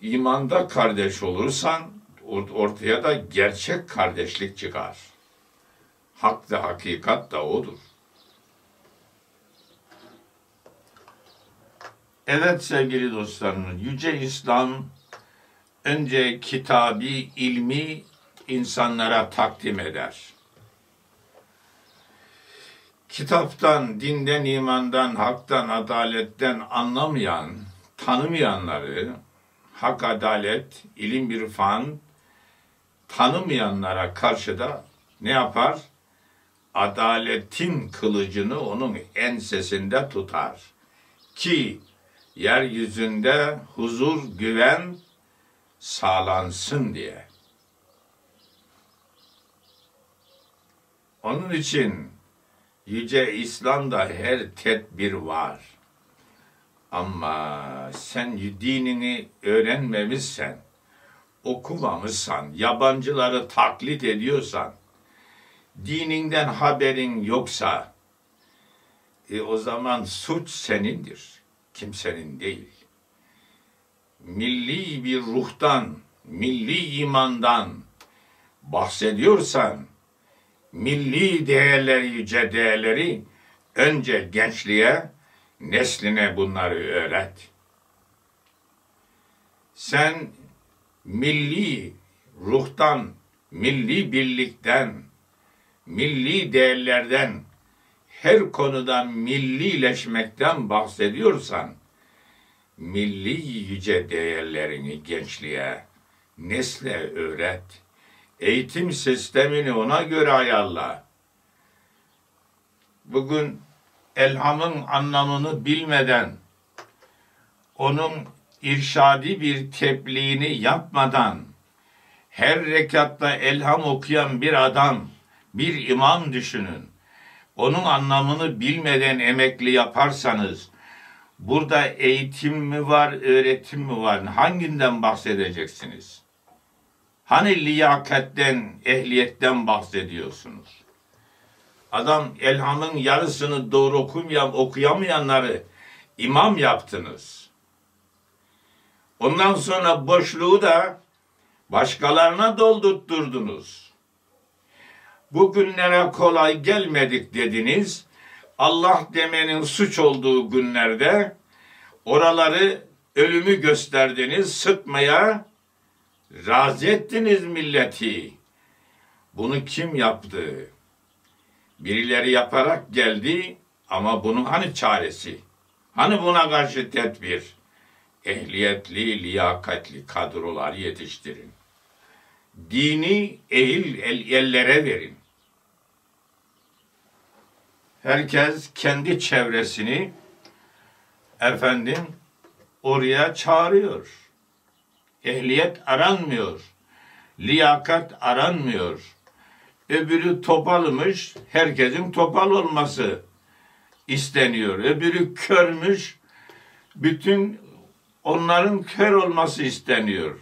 imanda kardeş olursan ortaya da gerçek kardeşlik çıkar. Hak da hakikat da odur. Evet sevgili dostlarım, Yüce İslam önce kitabi ilmi insanlara takdim eder. Kitaptan, dinden, imandan, haktan, adaletten anlamayan, tanımayanları, hak, adalet, ilim, irfan tanımayanlara karşı da ne yapar? Adaletin kılıcını onun ensesinde tutar. Ki yeryüzünde huzur, güven sağlansın diye. Onun için Yüce İslam'da her tedbir var. Ama sen dinini öğrenmemişsen, okumamışsan, yabancıları taklit ediyorsan, dininden haberin yoksa, e, o zaman suç senindir, kimsenin değil. Milli bir ruhtan, milli imandan bahsediyorsan, milli değerleri, yüce değerleri önce gençliğe, nesline bunları öğret. Sen milli ruhtan, milli birlikten, milli değerlerden, her konuda millileşmekten bahsediyorsan, milli yüce değerlerini gençliğe, nesle öğret. Eğitim sistemini ona göre ayarla. Bugün elhamın anlamını bilmeden, onun irşadi bir tebliğini yapmadan, her rekatta elham okuyan bir adam, bir imam düşünün. Onun anlamını bilmeden emekli yaparsanız, burada eğitim mi var, öğretim mi var? Hanginden bahsedeceksiniz? Hani liyakatten, ehliyetten bahsediyorsunuz? Adam elhamın yarısını doğru okuyamayan, okuyamayanları imam yaptınız. Ondan sonra boşluğu da başkalarına doldurtturdunuz. Bugünlere kolay gelmedik dediniz. Allah demenin suç olduğu günlerde oraları ölümü gösterdiniz, sıkmaya razı ettiniz milleti. Bunu kim yaptı? Birileri yaparak geldi ama bunun hani çaresi? Hani buna karşı tedbir? Ehliyetli, liyakatli kadrolar yetiştirin. Dini ehil el, ellere verin. Herkes kendi çevresini efendim oraya çağırıyor. Ehliyet aranmıyor. Liyakat aranmıyor öbürü topalmış, herkesin topal olması isteniyor. Öbürü körmüş, bütün onların kör olması isteniyor.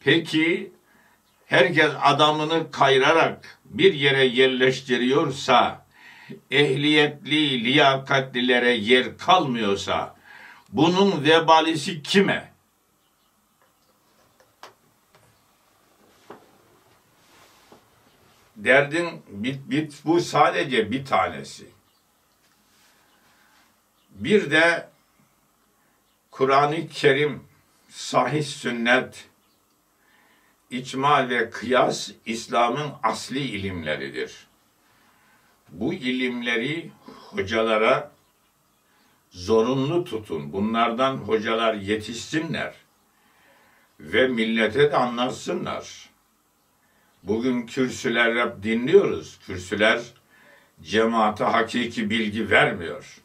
Peki herkes adamını kayırarak bir yere yerleştiriyorsa, ehliyetli, liyakatlilere yer kalmıyorsa, bunun vebalisi kime? Derdin bit bit bu sadece bir tanesi. Bir de Kur'an-ı Kerim, sahih sünnet, icma ve kıyas İslam'ın asli ilimleridir. Bu ilimleri hocalara zorunlu tutun. Bunlardan hocalar yetişsinler ve millete de anlatsınlar. Bugün kürsüler dinliyoruz. Kürsüler cemaate hakiki bilgi vermiyor.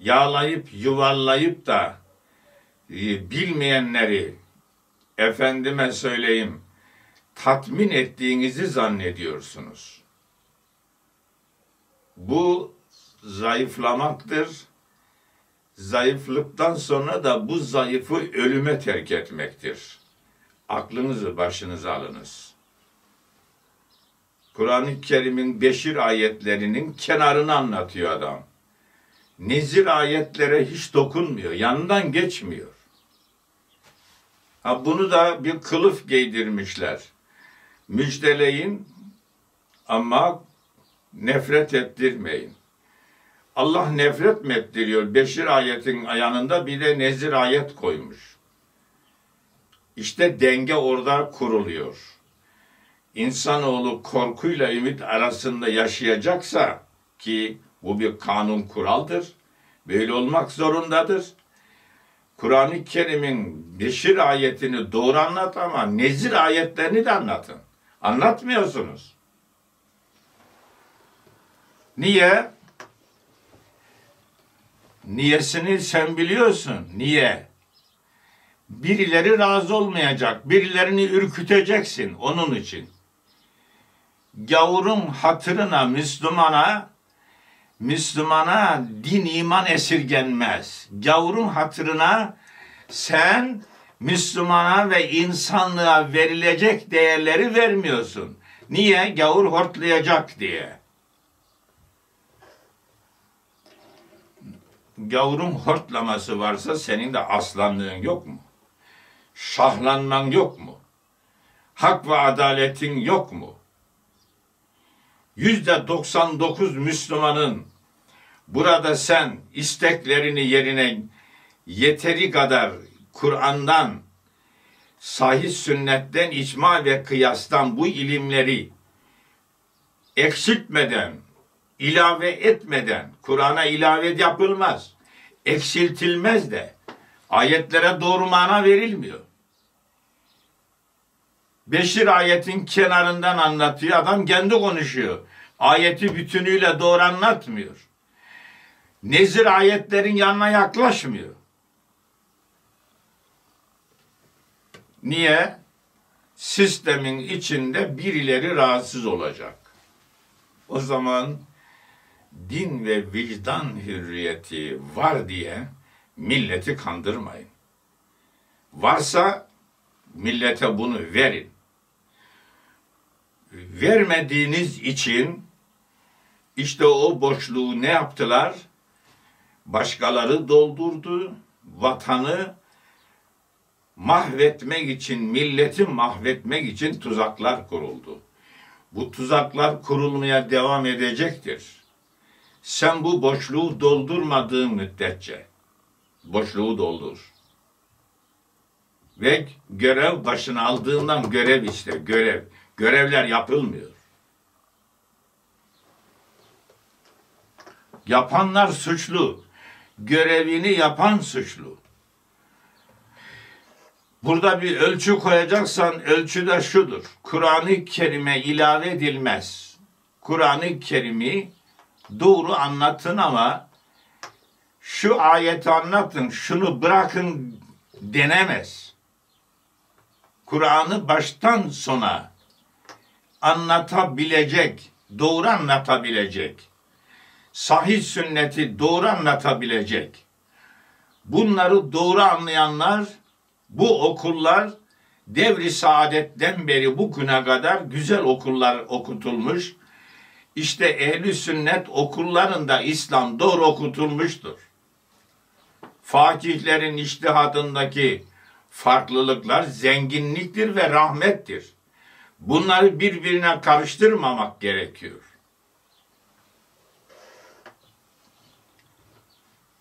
Yağlayıp yuvarlayıp da e, bilmeyenleri efendime söyleyeyim tatmin ettiğinizi zannediyorsunuz. Bu zayıflamaktır. Zayıflıktan sonra da bu zayıfı ölüme terk etmektir aklınızı başınıza alınız. Kur'an-ı Kerim'in beşir ayetlerinin kenarını anlatıyor adam. Nezir ayetlere hiç dokunmuyor, yanından geçmiyor. Ha bunu da bir kılıf giydirmişler. Müjdeleyin ama nefret ettirmeyin. Allah nefret mi ettiriyor? Beşir ayetin yanında bir de nezir ayet koymuş. İşte denge orada kuruluyor. İnsanoğlu korkuyla ümit arasında yaşayacaksa ki bu bir kanun kuraldır. Böyle olmak zorundadır. Kur'an-ı Kerim'in beşir ayetini doğru anlat ama nezir ayetlerini de anlatın. Anlatmıyorsunuz. Niye? Niyesini sen biliyorsun. Niye? Birileri razı olmayacak. Birilerini ürküteceksin onun için. Gavurun hatırına Müslümana Müslümana din iman esirgenmez. Gavurun hatırına sen Müslümana ve insanlığa verilecek değerleri vermiyorsun. Niye? Gavur hortlayacak diye. Gavurun hortlaması varsa senin de aslanlığın yok mu? Şahlanman yok mu? Hak ve adaletin yok mu? Yüzde 99 Müslümanın burada sen isteklerini yerine yeteri kadar Kur'an'dan, sahih sünnetten, icma ve kıyastan bu ilimleri eksiltmeden, ilave etmeden, Kur'an'a ilave yapılmaz, eksiltilmez de, ayetlere doğru mana verilmiyor. Beşir ayetin kenarından anlatıyor, adam kendi konuşuyor. Ayeti bütünüyle doğru anlatmıyor. Nezir ayetlerin yanına yaklaşmıyor. Niye? Sistemin içinde birileri rahatsız olacak. O zaman din ve vicdan hürriyeti var diye milleti kandırmayın. Varsa millete bunu verin. Vermediğiniz için işte o boşluğu ne yaptılar? Başkaları doldurdu, vatanı mahvetmek için, milleti mahvetmek için tuzaklar kuruldu. Bu tuzaklar kurulmaya devam edecektir. Sen bu boşluğu doldurmadığın müddetçe boşluğu doldur. Ve görev başına aldığından görev işte, görev. Görevler yapılmıyor. Yapanlar suçlu. Görevini yapan suçlu. Burada bir ölçü koyacaksan ölçü de şudur. Kur'an-ı Kerim'e ilave edilmez. Kur'an-ı Kerim'i doğru anlatın ama şu ayeti anlatın, şunu bırakın denemez. Kur'an'ı baştan sona anlatabilecek, doğru anlatabilecek, sahih sünneti doğru anlatabilecek, bunları doğru anlayanlar bu okullar devri saadetten beri bugüne kadar güzel okullar okutulmuş. İşte ehli sünnet okullarında İslam doğru okutulmuştur. Fatihlerin iştihadındaki farklılıklar zenginliktir ve rahmettir. Bunları birbirine karıştırmamak gerekiyor.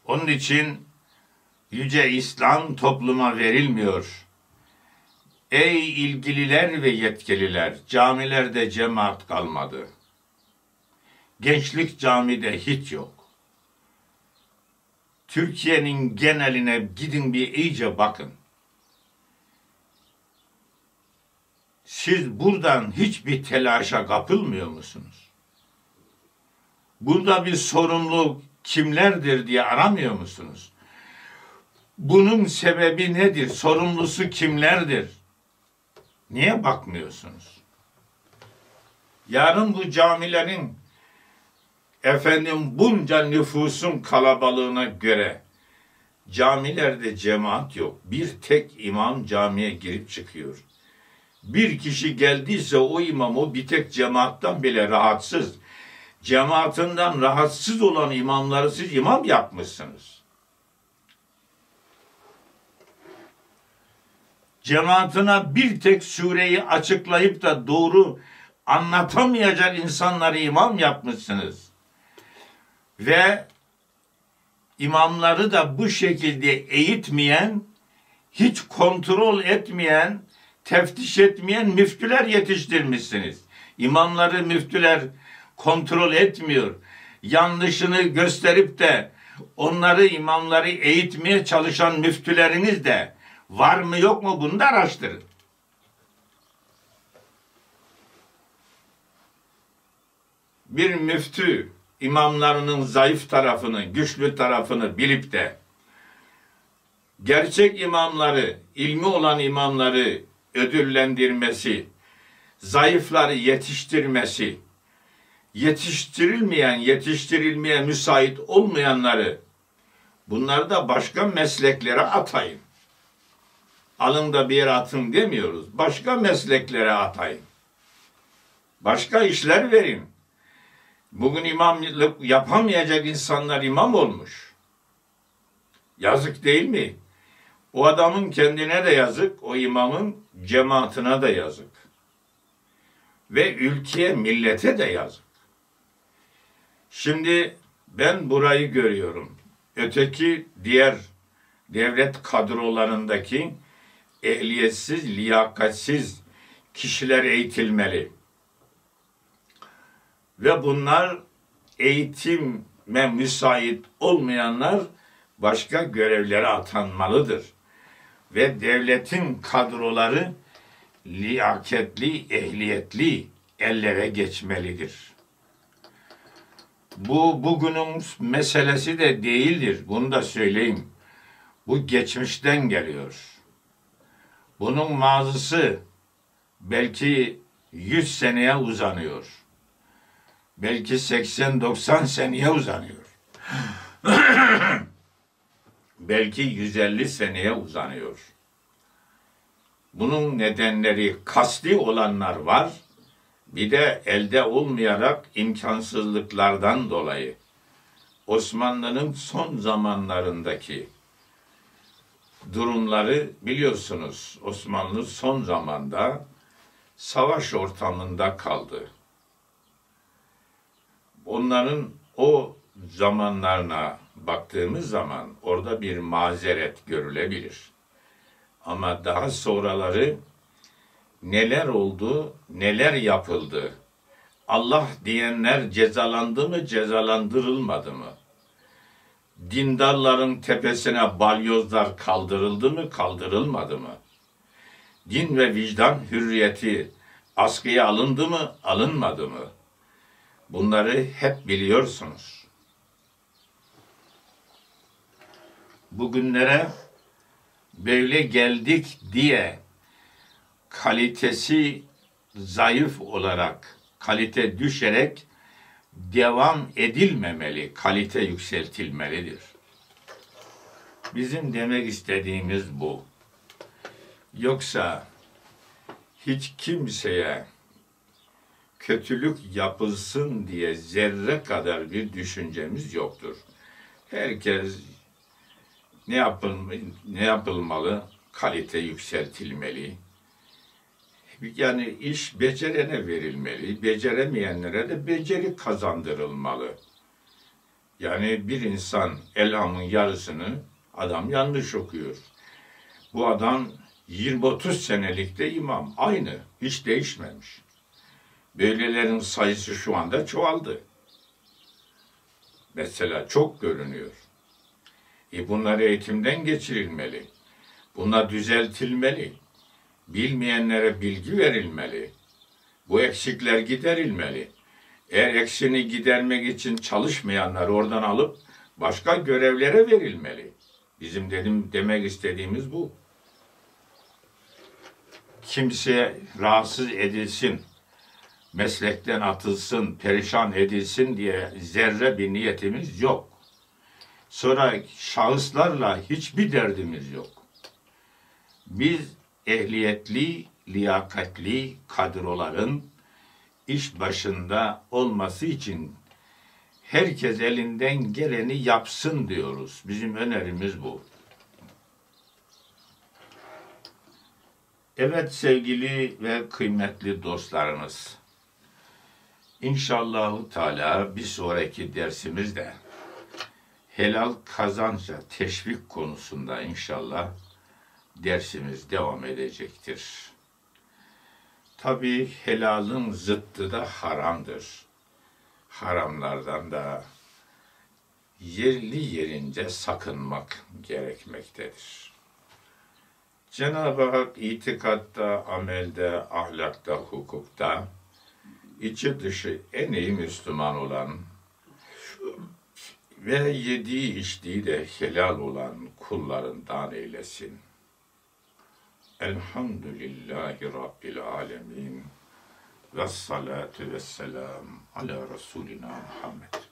Onun için Yüce İslam topluma verilmiyor. Ey ilgililer ve yetkililer, camilerde cemaat kalmadı. Gençlik camide hiç yok. Türkiye'nin geneline gidin bir iyice bakın. Siz buradan hiçbir telaşa kapılmıyor musunuz? Burada bir sorumlu kimlerdir diye aramıyor musunuz? Bunun sebebi nedir? Sorumlusu kimlerdir? Niye bakmıyorsunuz? Yarın bu camilerin efendim bunca nüfusun kalabalığına göre camilerde cemaat yok. Bir tek imam camiye girip çıkıyor. Bir kişi geldiyse o imam o bir tek cemaattan bile rahatsız. Cemaatinden rahatsız olan imamları siz imam yapmışsınız. cemaatine bir tek sureyi açıklayıp da doğru anlatamayacak insanları imam yapmışsınız. Ve imamları da bu şekilde eğitmeyen, hiç kontrol etmeyen, teftiş etmeyen müftüler yetiştirmişsiniz. İmamları müftüler kontrol etmiyor. Yanlışını gösterip de onları imamları eğitmeye çalışan müftüleriniz de var mı yok mu bunu da araştırın. Bir müftü imamlarının zayıf tarafını, güçlü tarafını bilip de gerçek imamları, ilmi olan imamları ödüllendirmesi, zayıfları yetiştirmesi, yetiştirilmeyen, yetiştirilmeye müsait olmayanları bunları da başka mesleklere atayın. Alın da bir yere atın demiyoruz. Başka mesleklere atayın. Başka işler verin. Bugün imamlık yapamayacak insanlar imam olmuş. Yazık değil mi? O adamın kendine de yazık, o imamın cemaatine de yazık. Ve ülkeye, millete de yazık. Şimdi ben burayı görüyorum. Öteki diğer devlet kadrolarındaki ehliyetsiz, liyakatsiz kişiler eğitilmeli. Ve bunlar eğitime müsait olmayanlar başka görevlere atanmalıdır. Ve devletin kadroları liyaketli, ehliyetli ellere geçmelidir. Bu bugünün meselesi de değildir. Bunu da söyleyeyim. Bu geçmişten geliyor. Bunun mazısı belki 100 seneye uzanıyor. Belki 80-90 seneye uzanıyor. belki 150 seneye uzanıyor. Bunun nedenleri kasti olanlar var bir de elde olmayarak imkansızlıklardan dolayı Osmanlı'nın son zamanlarındaki durumları biliyorsunuz. Osmanlı son zamanda savaş ortamında kaldı. Onların o zamanlarına baktığımız zaman orada bir mazeret görülebilir. Ama daha sonraları neler oldu, neler yapıldı? Allah diyenler cezalandı mı, cezalandırılmadı mı? Dindarların tepesine balyozlar kaldırıldı mı, kaldırılmadı mı? Din ve vicdan hürriyeti askıya alındı mı, alınmadı mı? Bunları hep biliyorsunuz. Bugünlere böyle geldik diye kalitesi zayıf olarak, kalite düşerek devam edilmemeli, kalite yükseltilmelidir. Bizim demek istediğimiz bu. Yoksa hiç kimseye kötülük yapılsın diye zerre kadar bir düşüncemiz yoktur. Herkes ne yapıl ne yapılmalı? Kalite yükseltilmeli yani iş becerene verilmeli, beceremeyenlere de beceri kazandırılmalı. Yani bir insan elhamın yarısını adam yanlış okuyor. Bu adam 20-30 senelikte imam. Aynı. Hiç değişmemiş. Böylelerin sayısı şu anda çoğaldı. Mesela çok görünüyor. E bunlar eğitimden geçirilmeli. Bunlar düzeltilmeli bilmeyenlere bilgi verilmeli. Bu eksikler giderilmeli. Eğer eksini gidermek için çalışmayanlar oradan alıp başka görevlere verilmeli. Bizim dedim demek istediğimiz bu. Kimseye rahatsız edilsin, meslekten atılsın, perişan edilsin diye zerre bir niyetimiz yok. Sonra şahıslarla hiçbir derdimiz yok. Biz ehliyetli, liyakatli kadroların iş başında olması için herkes elinden geleni yapsın diyoruz. Bizim önerimiz bu. Evet sevgili ve kıymetli dostlarımız. İnşallahu Teala bir sonraki dersimizde helal kazanca teşvik konusunda inşallah dersimiz devam edecektir. Tabi helalın zıttı da haramdır. Haramlardan da yerli yerince sakınmak gerekmektedir. Cenab-ı Hak itikatta, amelde, ahlakta, hukukta içi dışı en iyi Müslüman olan ve yediği içtiği de helal olan kullarından eylesin. Elhamdülillahi Rabbil alemin ve salatu ve selam ala Resulina Muhammed.